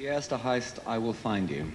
Die erste heist, I Will Find You.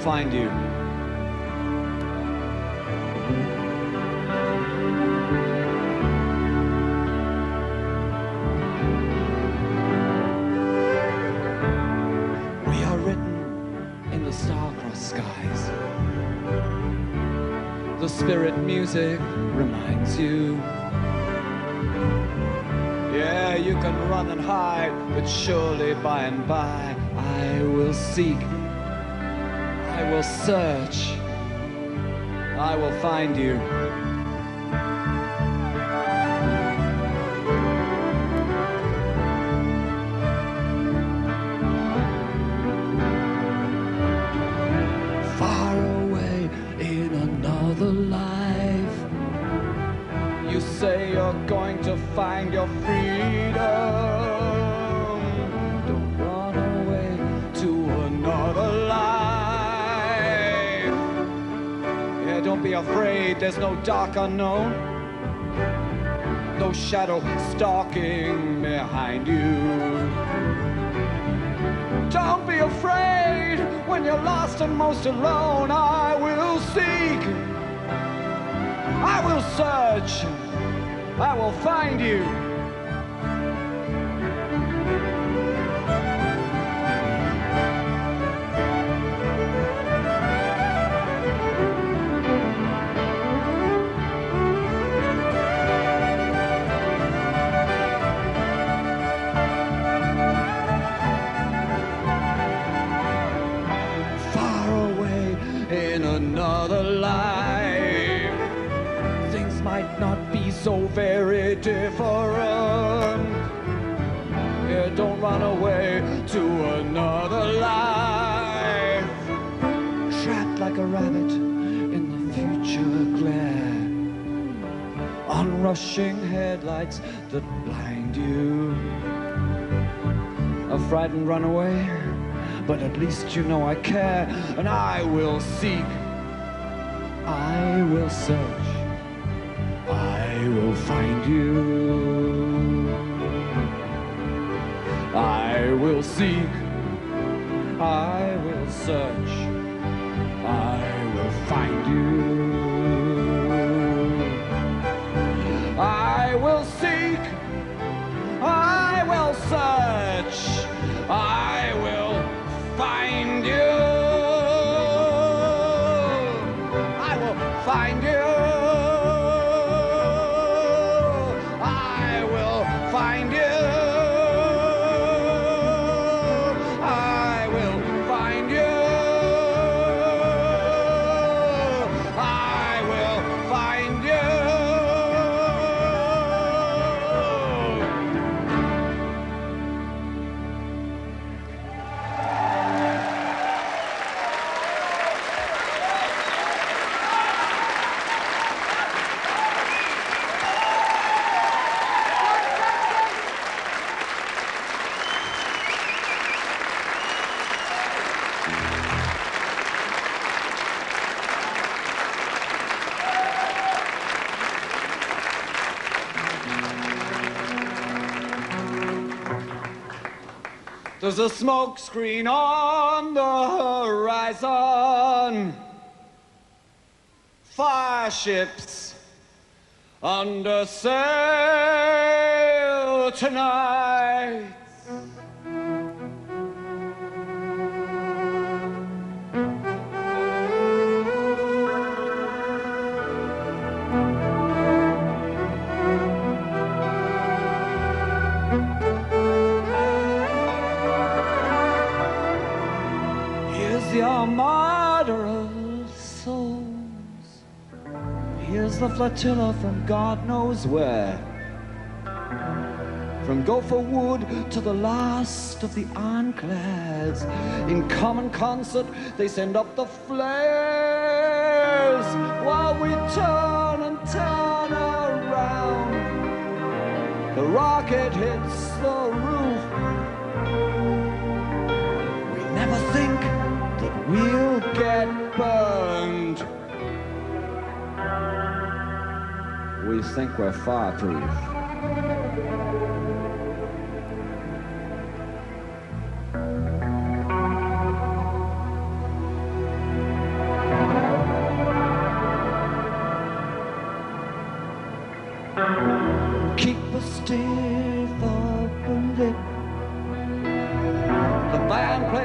Find you. We are written in the star-crossed skies. The spirit music reminds you. Yeah, you can run and hide, but surely by and by I will seek. Will search. I will find you. There's no dark unknown. No shadow stalking behind you. Don't be afraid when you're lost and most alone. I will seek. I will search. I will find you. Rushing headlights that blind you. A frightened runaway but at least you know I care, and I will seek, I will search, I will find you. I will seek, I will search, I will find you. There's a smoke screen on the horizon. Fire ships under sail tonight. Flotilla from God knows where. From Gopher Wood to the last of the ironclads. In common concert, they send up the flares while we turn and turn around. The rocket hits the roof. We never think that we'll get burned.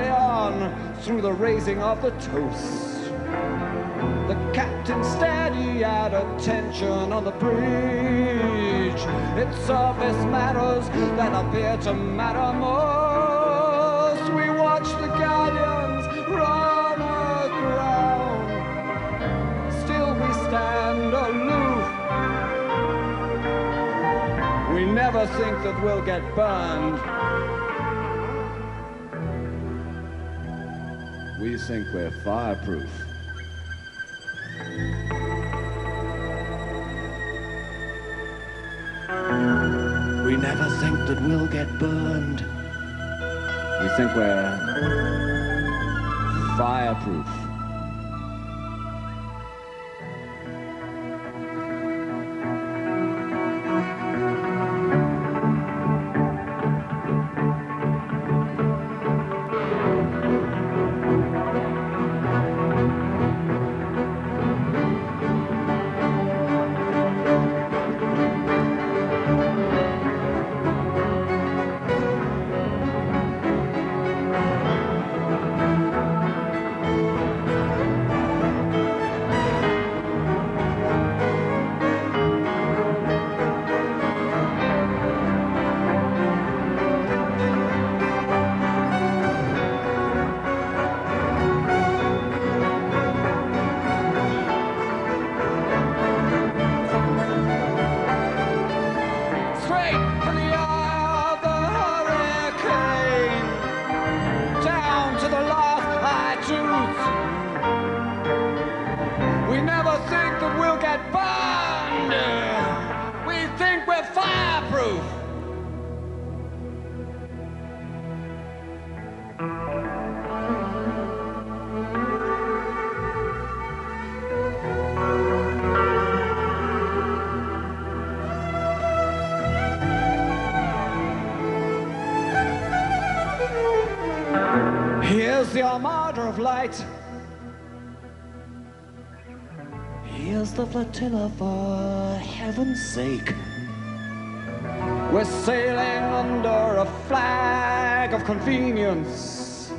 On through the raising of the toast. Captain steady at attention on the bridge. It's surface matters that appear to matter most. We watch the galleons run aground. Still we stand aloof. We never think that we'll get burned. We think we're fireproof. We never think that we'll get burned. We think we're fireproof. The armada of light. Here's the flotilla for heaven's sake. We're sailing under a flag of convenience,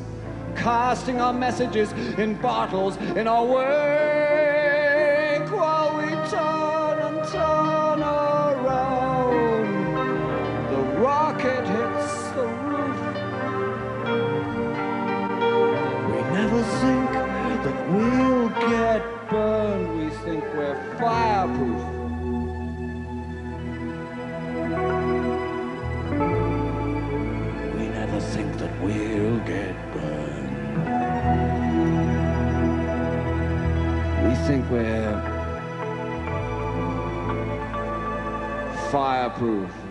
casting our messages in bottles in our wake We're fireproof.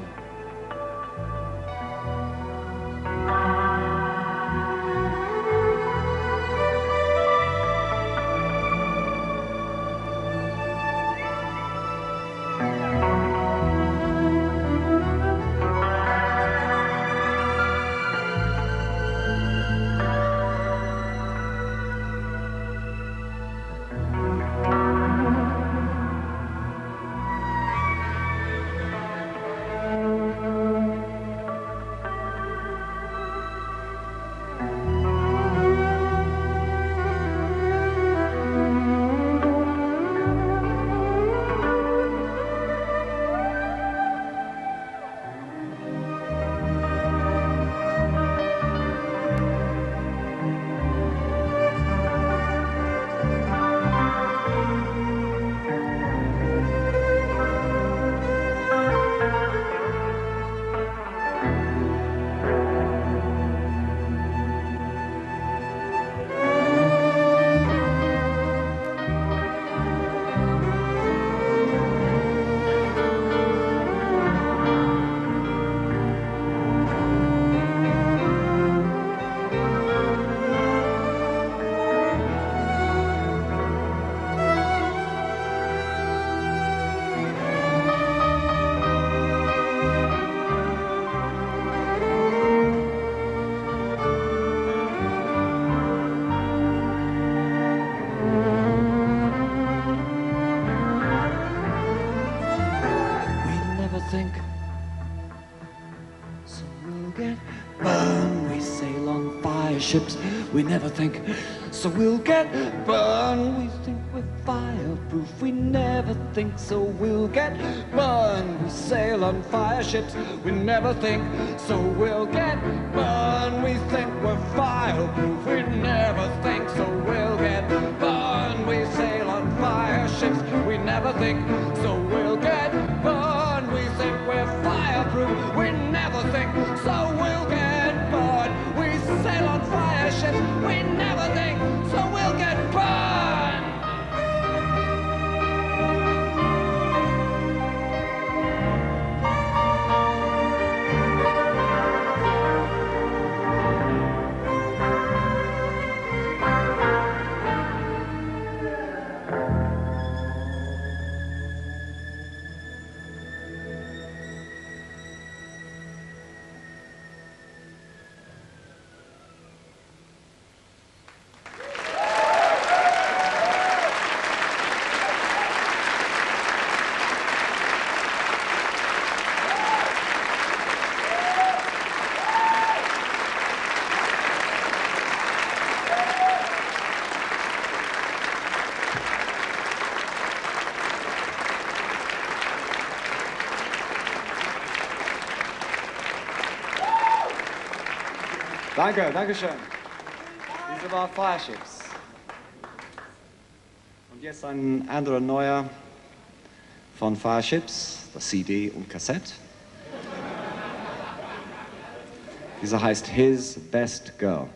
Ships, we never think, so we'll get burned. We think we're fireproof, we never think, so we'll get burned. We sail on fire ships, we never think, so we'll get burned. We think we're fireproof, we never think, so we'll get burned. We sail on fire ships, we never think, Danke, danke schön. Diese war Fireships. Und jetzt ein anderer neuer von Fireships, das CD und Kassette. Dieser heißt His Best Girl.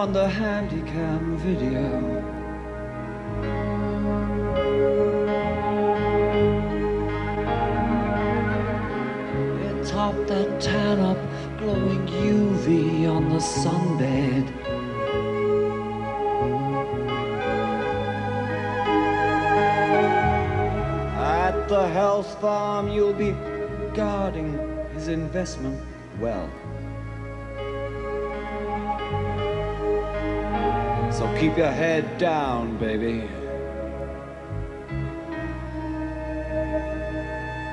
On the handycam video. It topped that tan up, glowing UV on the sunbed. At the health farm, you'll be guarding his investment well. Keep your head down, baby.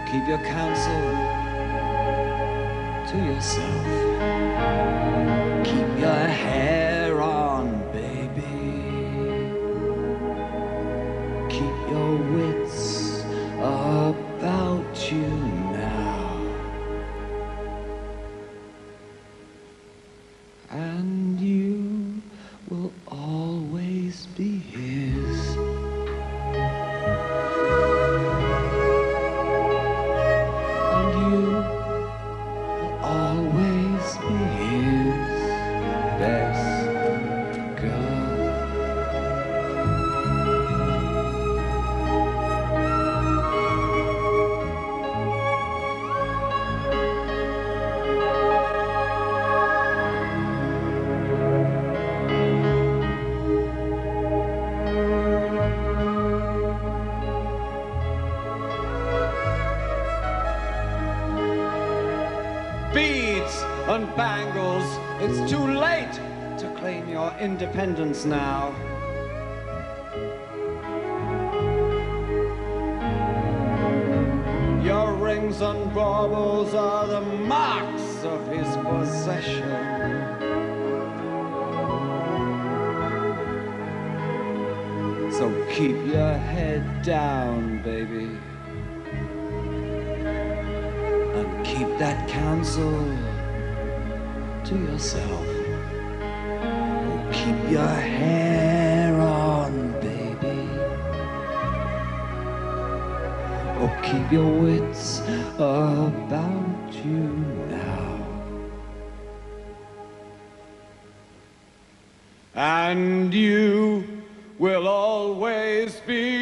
Keep your counsel to yourself. Keep your hair independence now. Your rings and baubles are the marks of his possession. So keep your head down, baby. And keep that counsel to yourself. Keep your hair on, baby. Oh, keep your wits about you now. And you will always be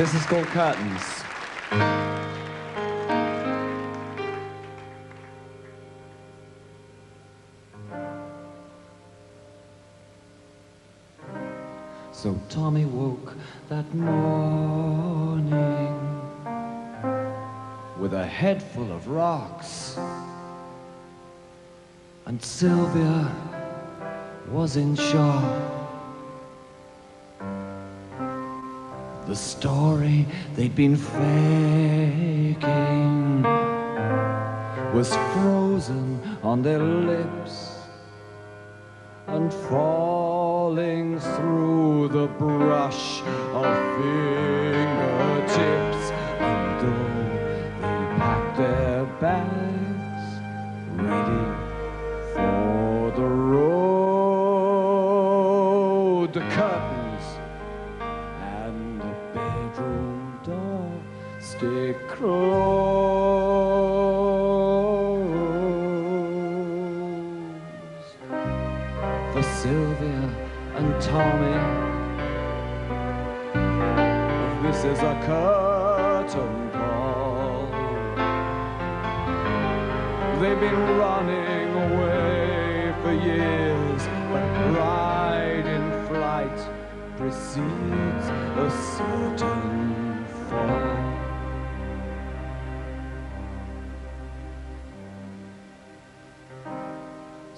This is called Curtains. So Tommy woke that morning with a head full of rocks. And Sylvia was in shock. The story they'd been faking was frozen on their lips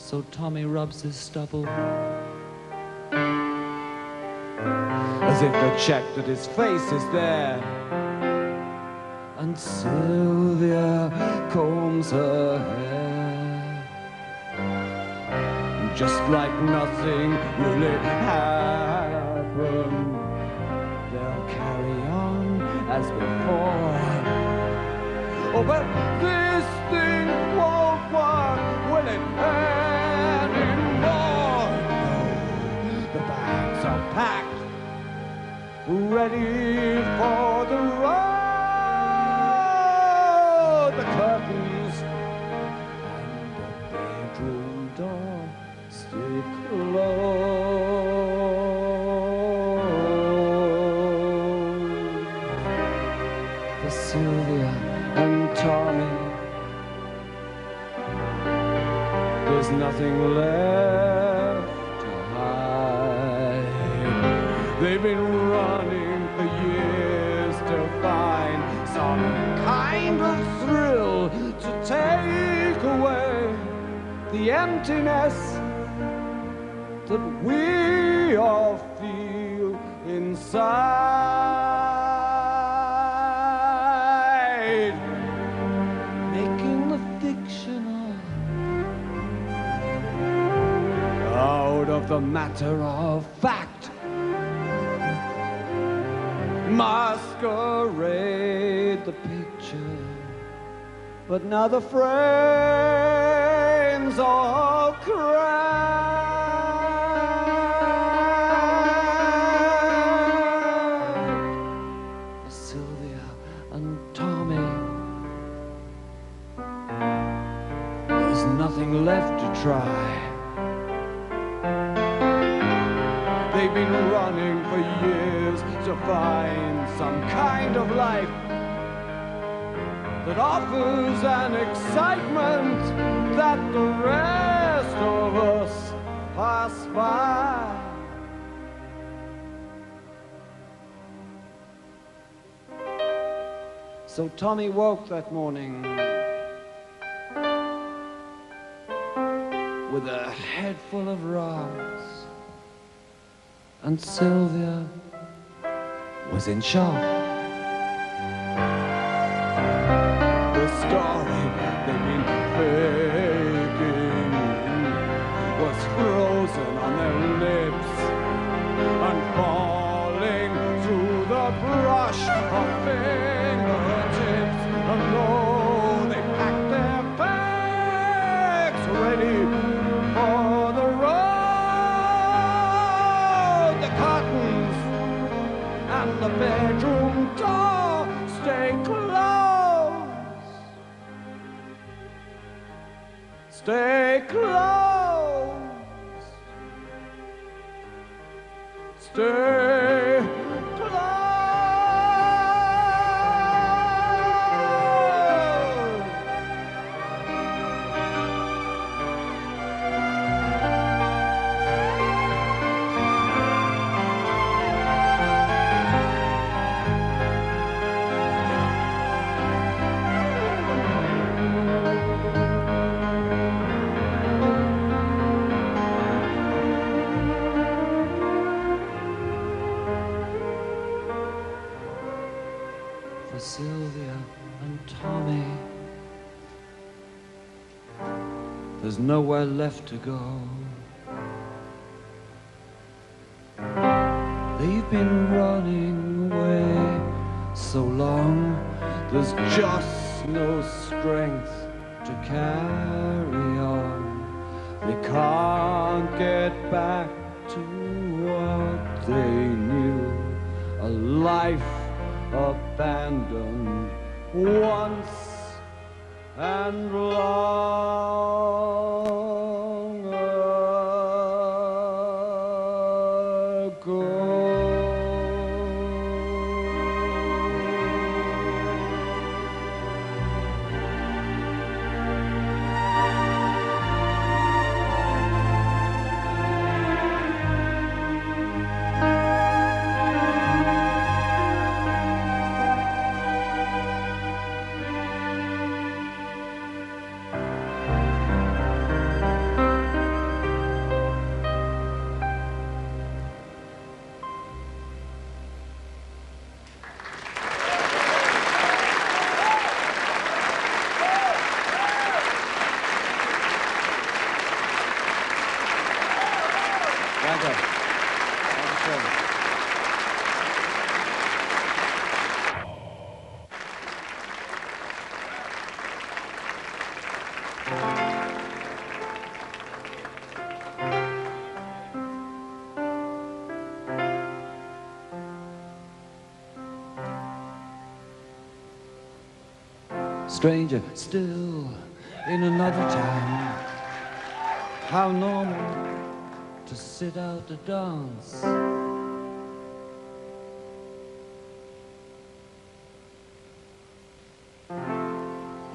So Tommy rubs his stubble as if to check that his face is there. And Sylvia combs her hair. Just like nothing really happened. They'll carry on as before. Oh, but this thing ready for the road. The curtains and the bedroom door stay closed for Sylvia and Tommy. There's nothing left emptiness that we all feel inside. Making the fictional out of the matter of fact. Masquerade the picture, but now the frames all try. They've been running for years to find some kind of life that offers an excitement that the rest of us pass by. So Tommy woke that morning with a head full of rocks. And Sylvia was in shock. Stay nowhere left to go. They've been running away so long, there's just no strength to carry on. They can't get back to what they knew. A life abandoned once and long Stranger still in another town. How normal to sit out the dance.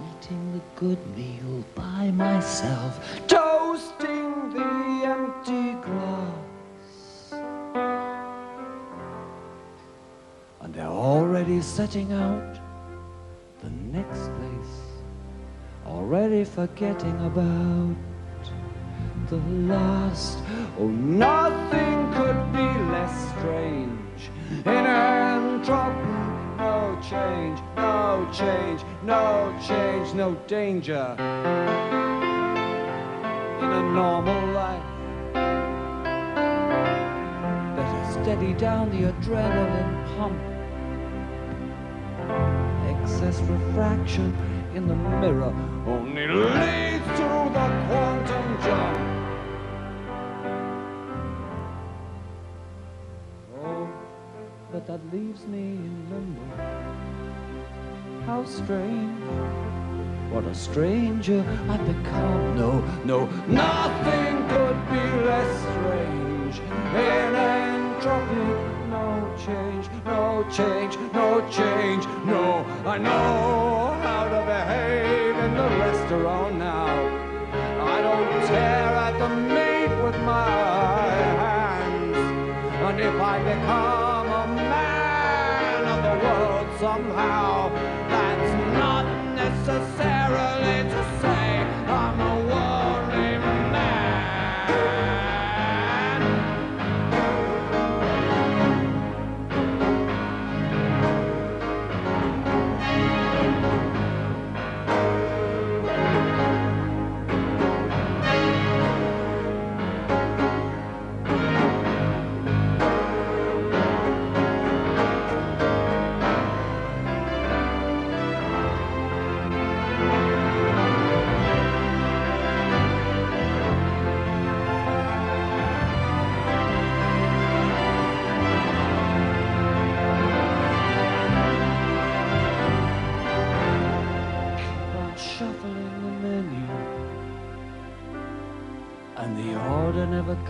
Eating the good meal by myself, toasting the empty glass. And they're already setting out next place, already forgetting about the last. Oh, nothing could be less strange in entropy. No change, no change, no change, no danger in a normal life. Better steady down the adrenaline pump. Excess refraction in the mirror only leads to the quantum jump. Oh, but that leaves me in limbo. How strange. What a stranger I've become. No, no, nothing could be less change, no change. No, I know how to behave in the restaurant now. I don't tear at the meat with my hands. And if I become a man of the world somehow,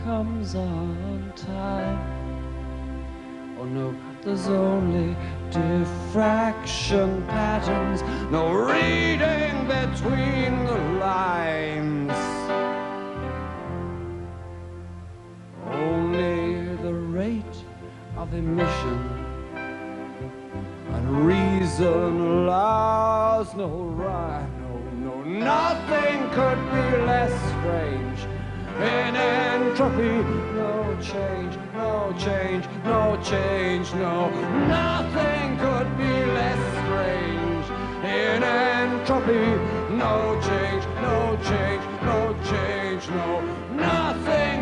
comes on time. Oh no, there's only diffraction patterns, no reading between the lines. Only the rate of emission and reason allows no rhyme, no, no, nothing could be less strange in entropy. No change, no change, no change, no. Nothing could be less strange in entropy. No change, no change, no change, no. Nothing.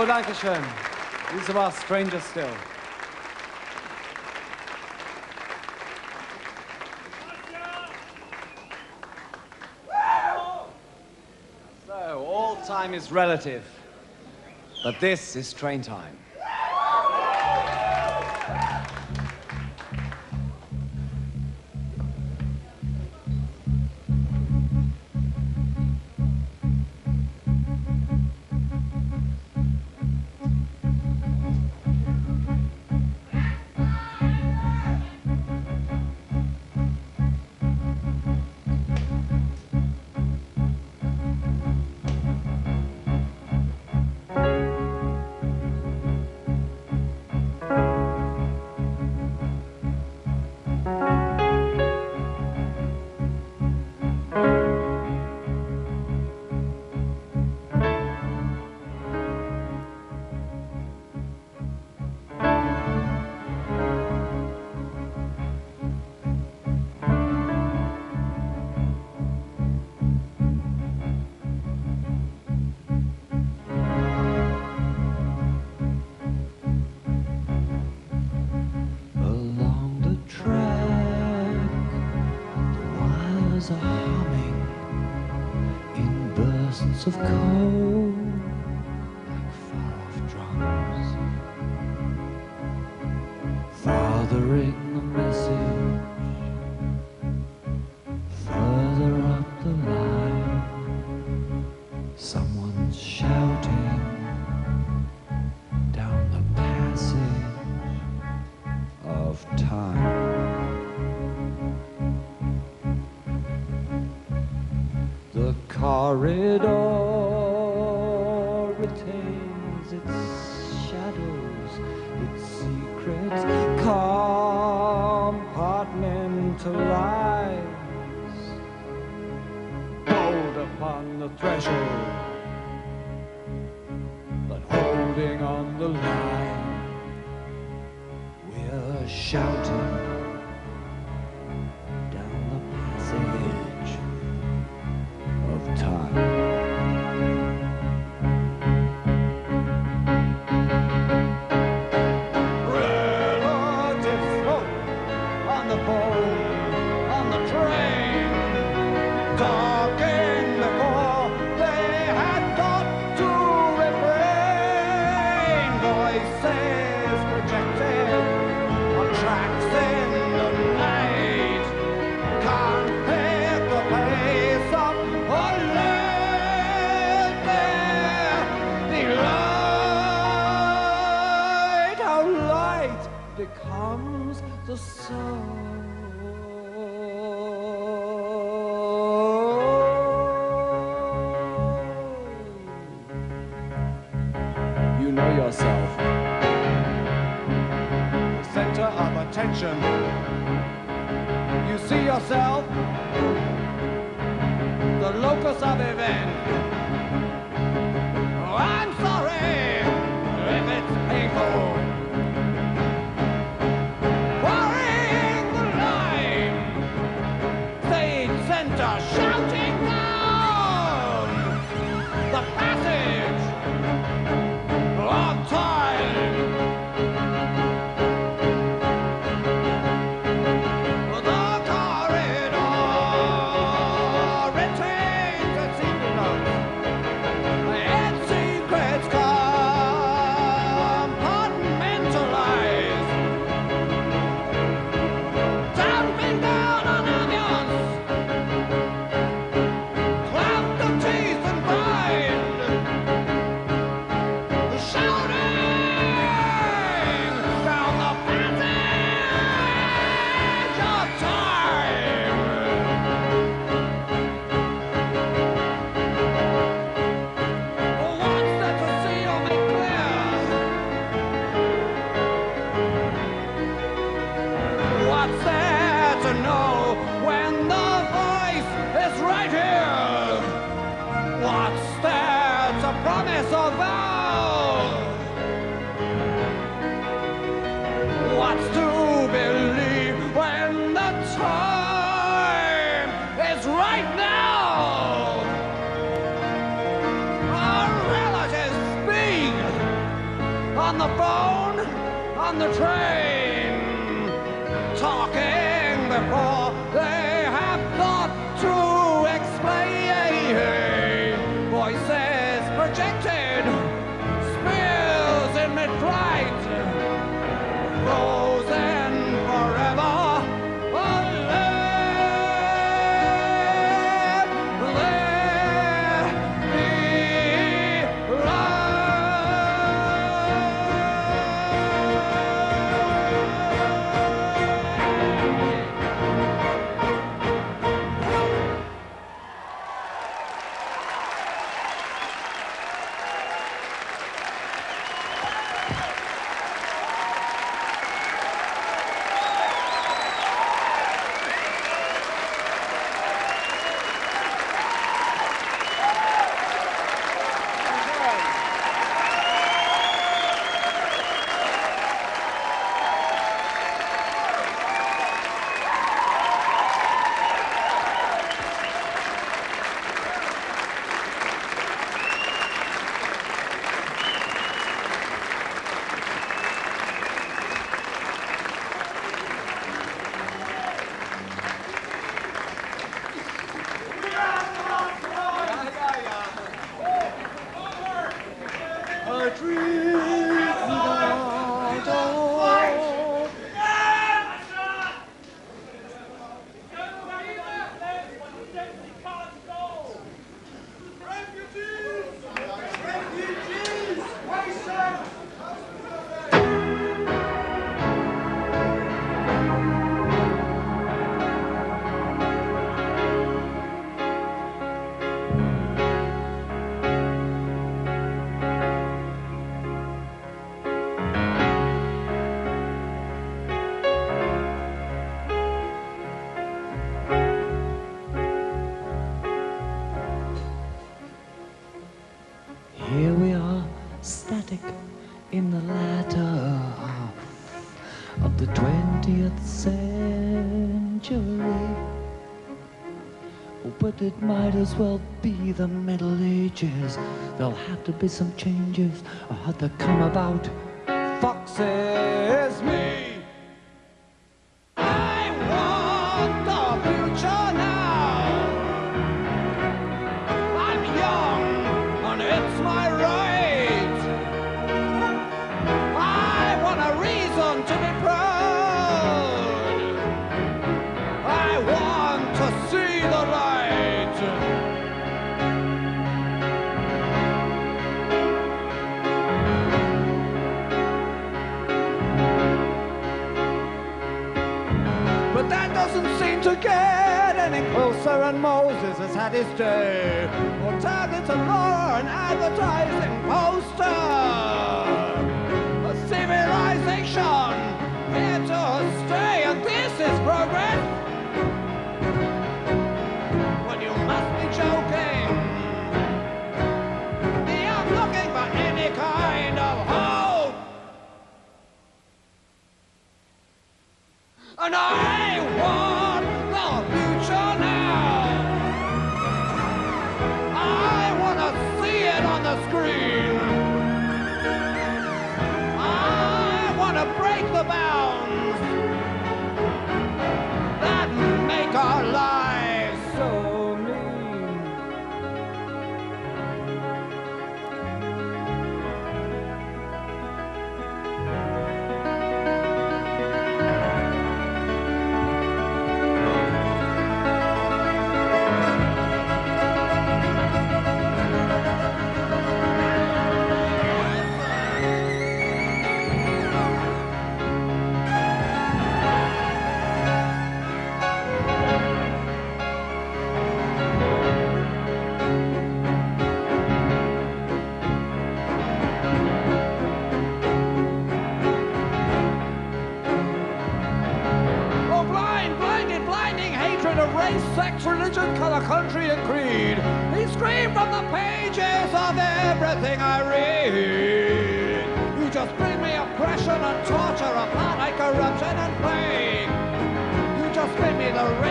So, Dankeschön. These are our stranger still. So, all time is relative, but this is train time. of coal, far off drums, fathering the message further up the line. Someone's shouting down the passage of time. The corridor. know yourself. The center of attention. You see yourself. The locus of event. that flies. Oh. The latter half of the 20th century. Oh, but it might as well be the Middle Ages. There'll have to be some changes or how to come about. Foxes me. Get any closer, and Moses has had his day. Or turned into law and advertising poster. A civilization here to stay, and this is progress. Well, you must be joking. I'm looking for any kind of hope. And I want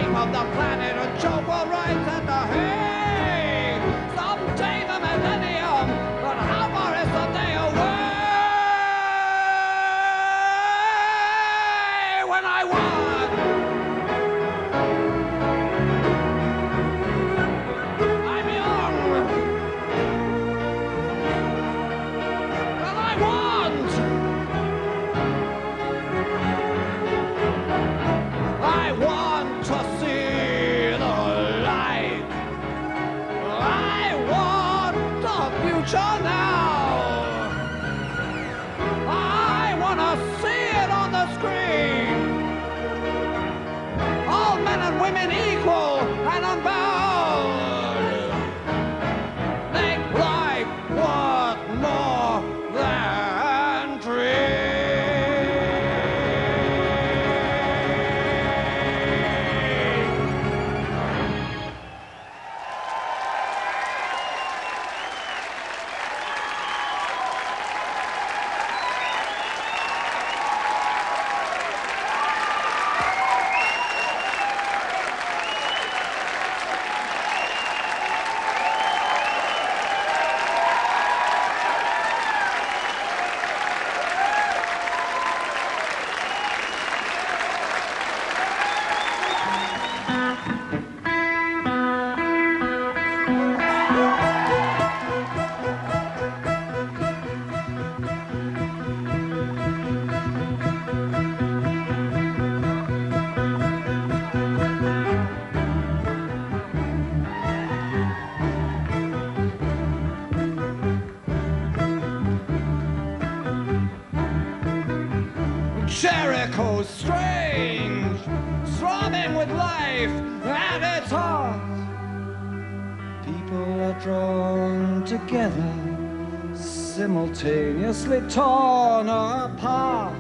of the planet and joke for rights and the hate. Simultaneously torn apart.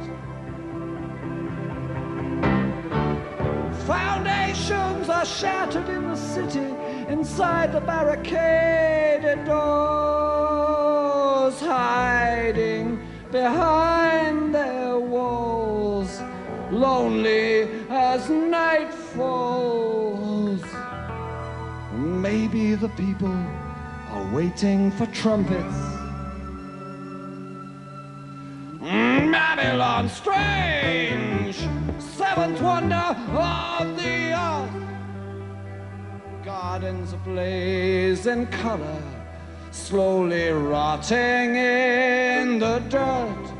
Foundations are shattered in the city, inside the barricaded doors, hiding behind their walls, lonely as night falls. Maybe the people are waiting for trumpets. Strange, seventh wonder of the earth. Gardens ablaze in color, slowly rotting in the dirt.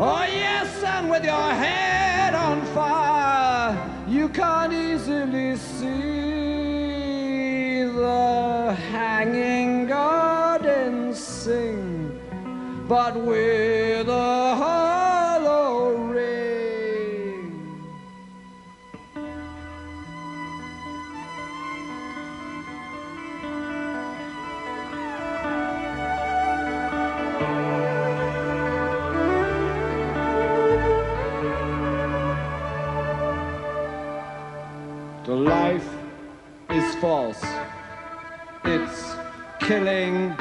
Oh, yes, and with your head on fire, you can't easily see the hanging gardens sing, but with a hollow ring. The life is false. It's killing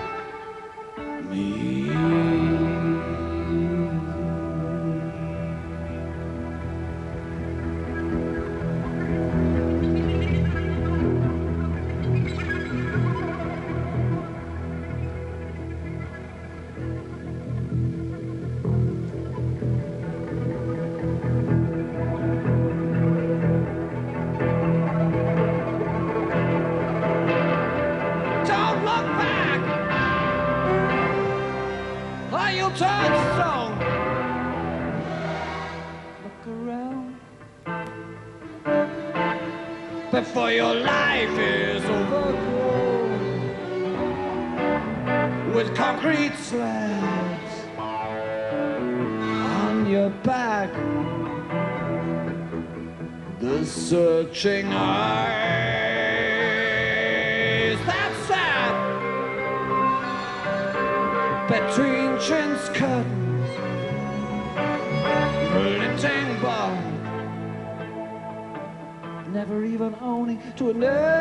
to a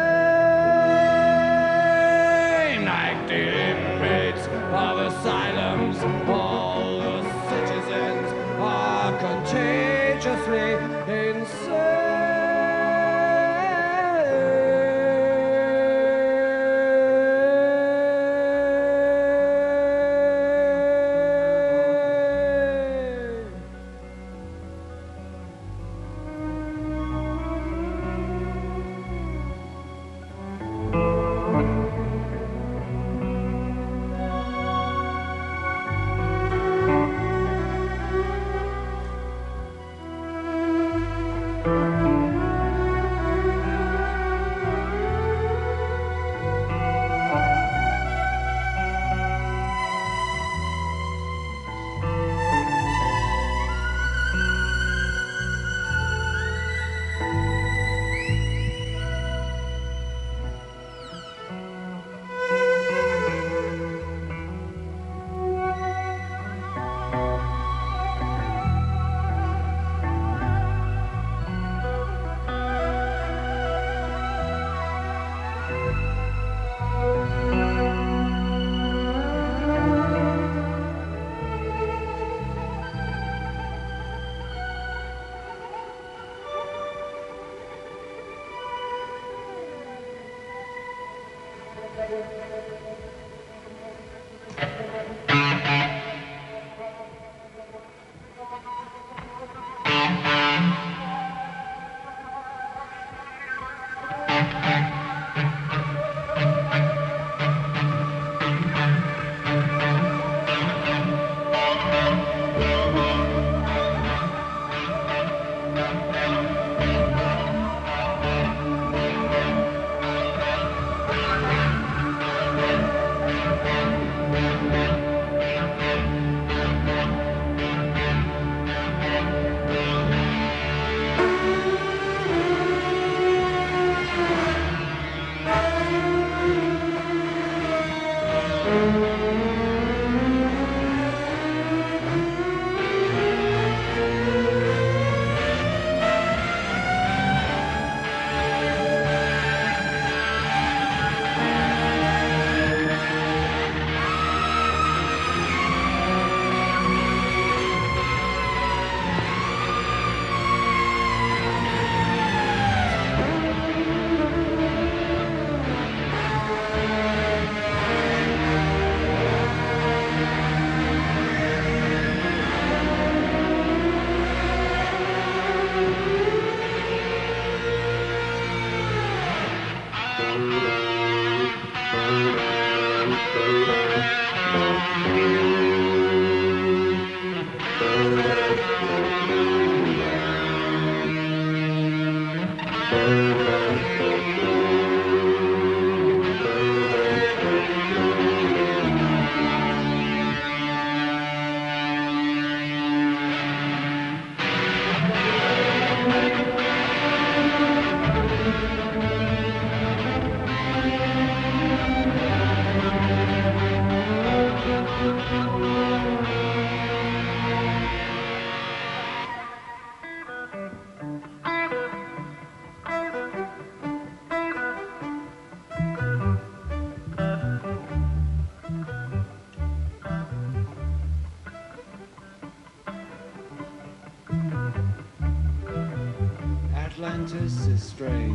this is strange.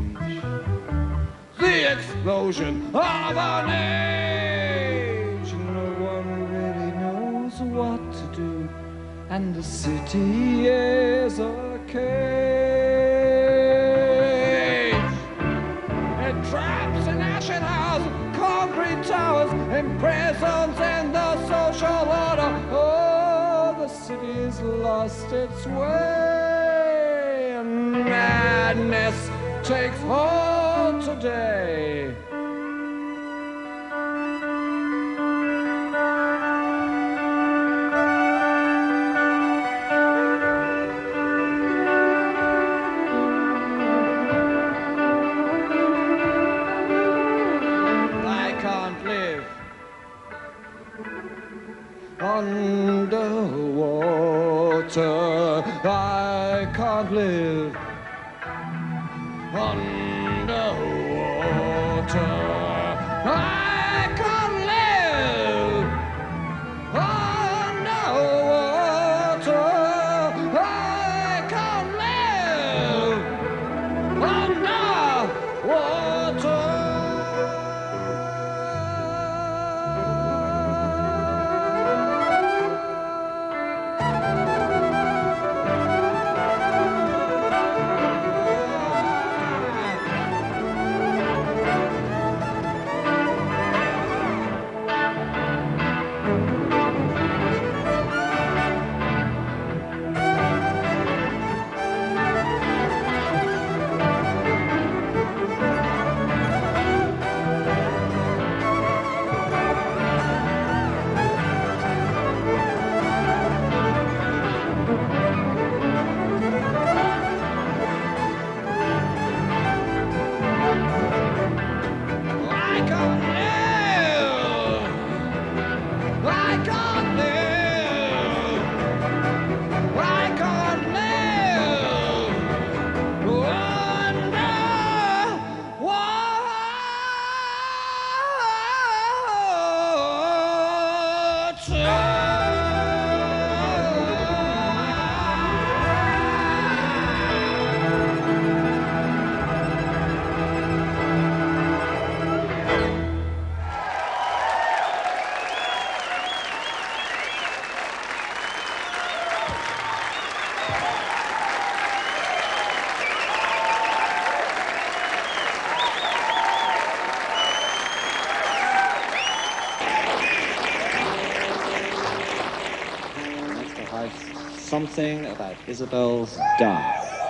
something about Ysabel's dance.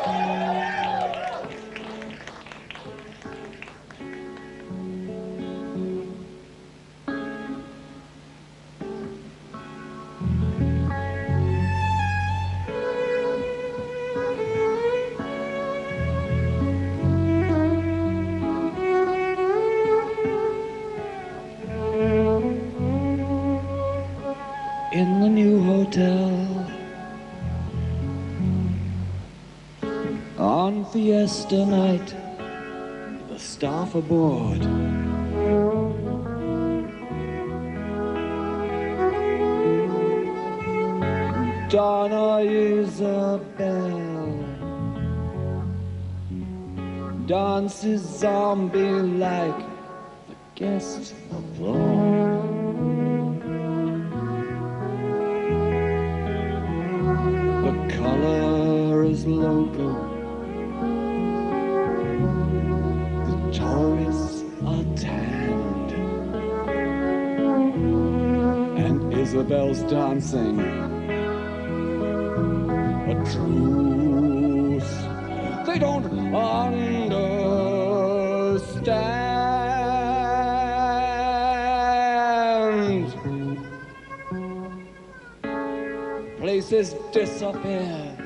off aboard. Donna Ysabel dances zombie like the guest Dancing. A truth they don't understand. Places disappear.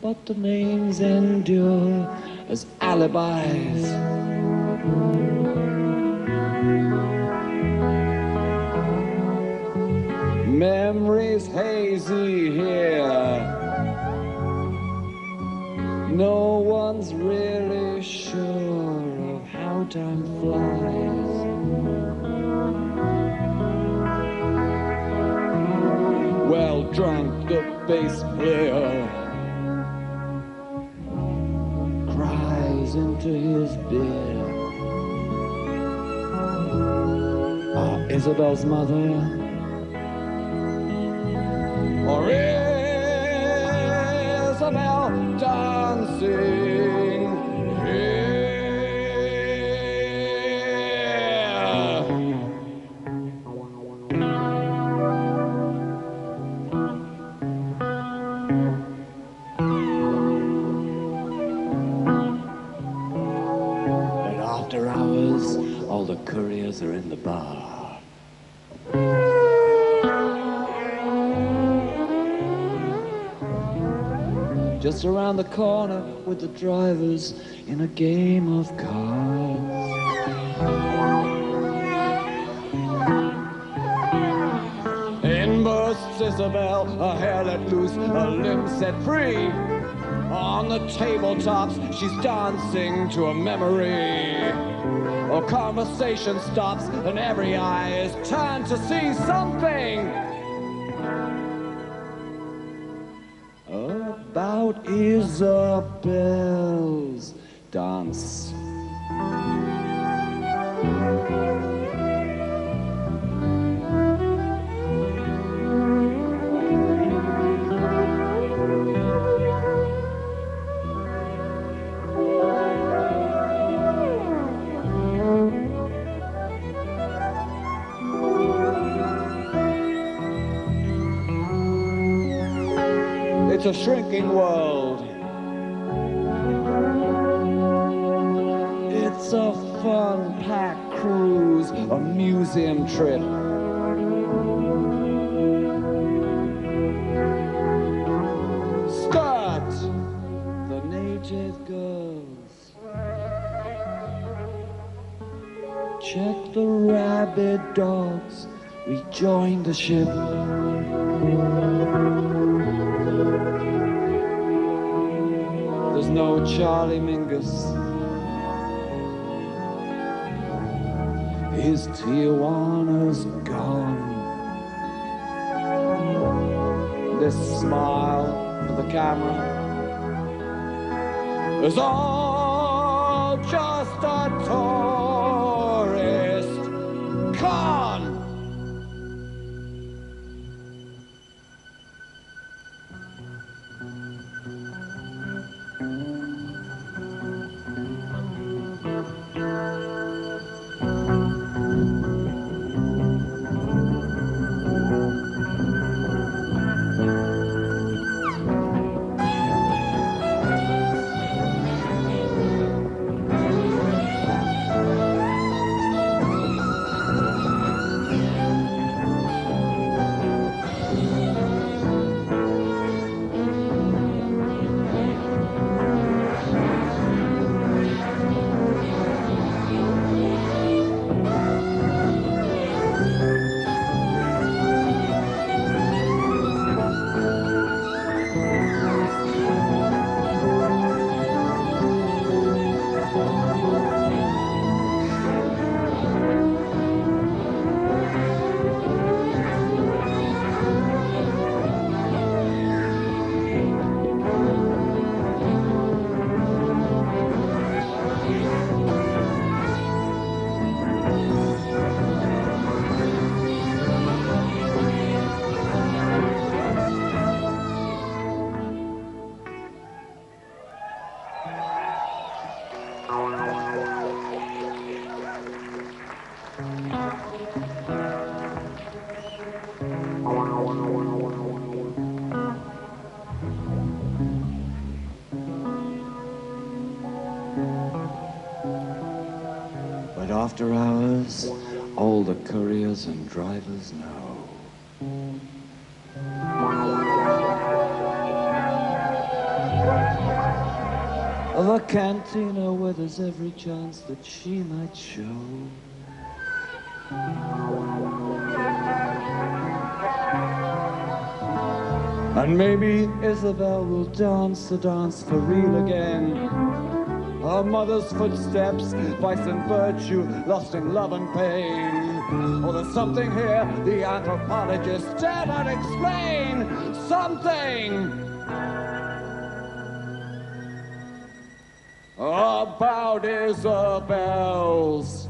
But the names endure as alibis. No one's really sure of how time flies. Well drunk, the bass player cries into his beer. Ah, Ysabel's mother or Ysabel dancing just around the corner with the drivers in a game of cards. In bursts Ysabel, her hair let loose, her limbs set free. On the tabletops, she's dancing to a memory. A conversation stops, and every eye is turned to see something. Ysabel's dance. It's a shrinking world. A museum trip. Start the native girls. Check the rabid dogs. We join the ship. There's no Charlie Mingus. His Tijuana's gone. This smile for the camera is all just a tourist after hours, all the couriers and drivers know. Of a cantina where there's every chance that she might show. And maybe Ysabel will dance the dance for real again. Her mother's footsteps, vice and virtue, lost in love and pain. Oh, there's something here the anthropologist dare not explain. Something about Ysabel's